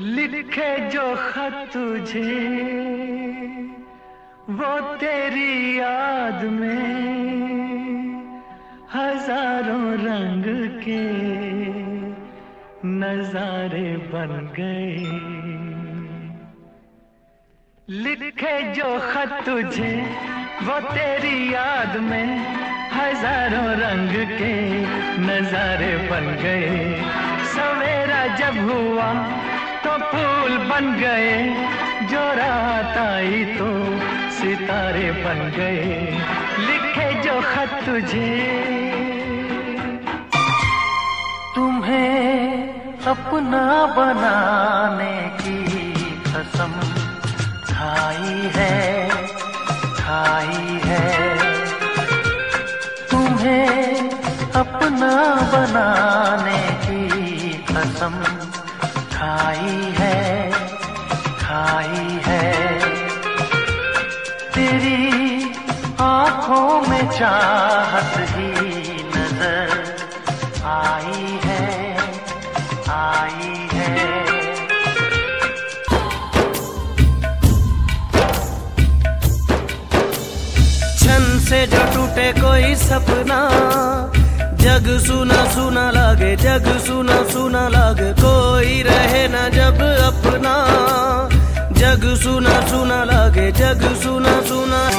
लिखे जो खत तुझे, वो तेरी याद में हज़ारों रंग के नजारे बन गए। लिखे जो खत तुझे, वो तेरी याद में हज़ारों रंग के नजारे बन गए। सवेरा जब हुआ तो फूल बन गए, जो रात आई तो सितारे बन गए। लिखे जो खत तुझे। तुम्हें अपना बनाने की कसम खाई है खाई है। अपना बनाने की कसम खाई है खाई है। तेरी आँखों में चाहत ही नज़र आई है आई है। छन से जो टूटे कोई सपना जग सुना सुना लागे, जग सुना सुना लागे, कोई रहे ना जब अपना। जग सुना सुना लागे, जग सुना सुना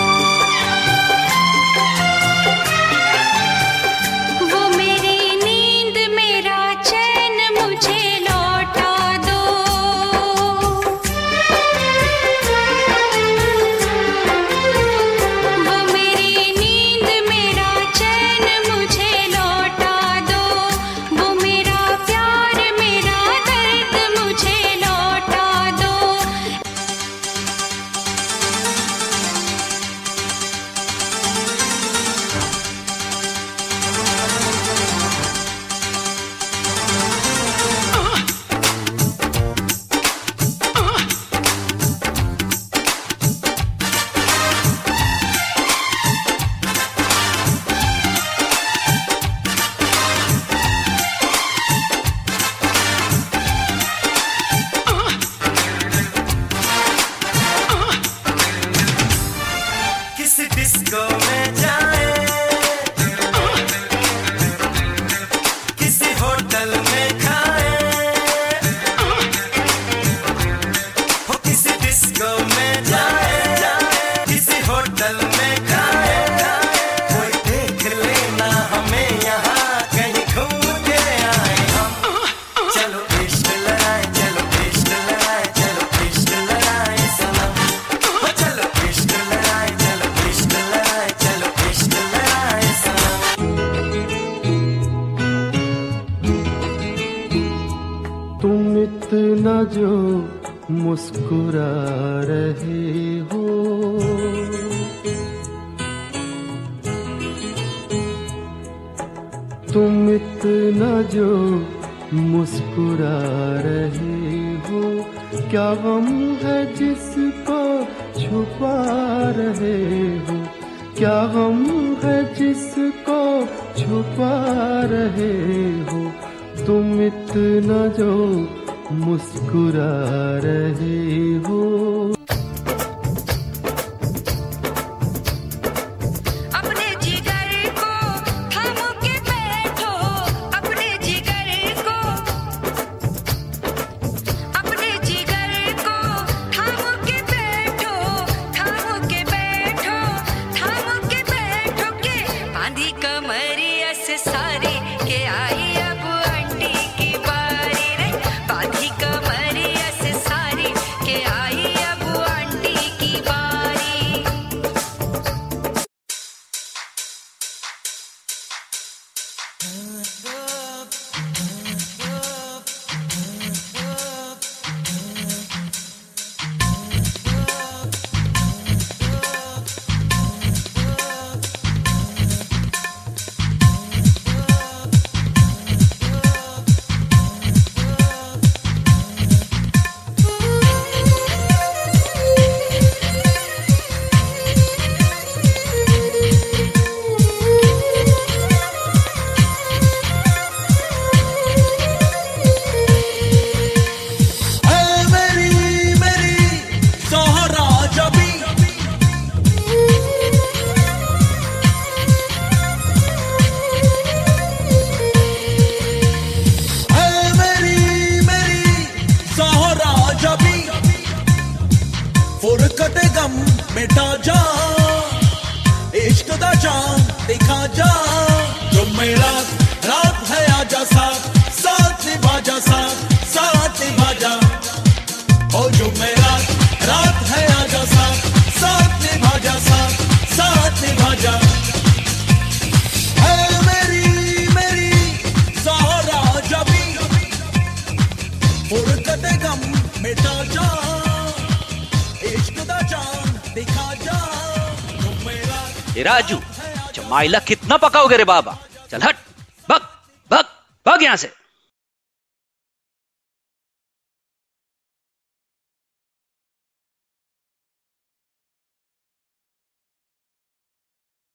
मुस्कुरा रहे हो। तुम इतना जो मुस्कुरा रहे हो, क्या गम है जिसको छुपा रहे हो? क्या गम है जिसको छुपा रहे हो? तुम इतना जो मुस्कुरा रहे हो। मिटा जा, इश्क दा चाँद दिखा जा। जो मेरा रात है आजा साथ साथ निभा जा साथ साथ निभा जा ओ जो मेरा रात है आजा साथ साथ निभा जा साथ साथ निभा जा मिटा जा, इश्क दा जा ए राजू चमाइला कितना पकाओगे रे बाबा? चल हट भग भग भग यहाँ से।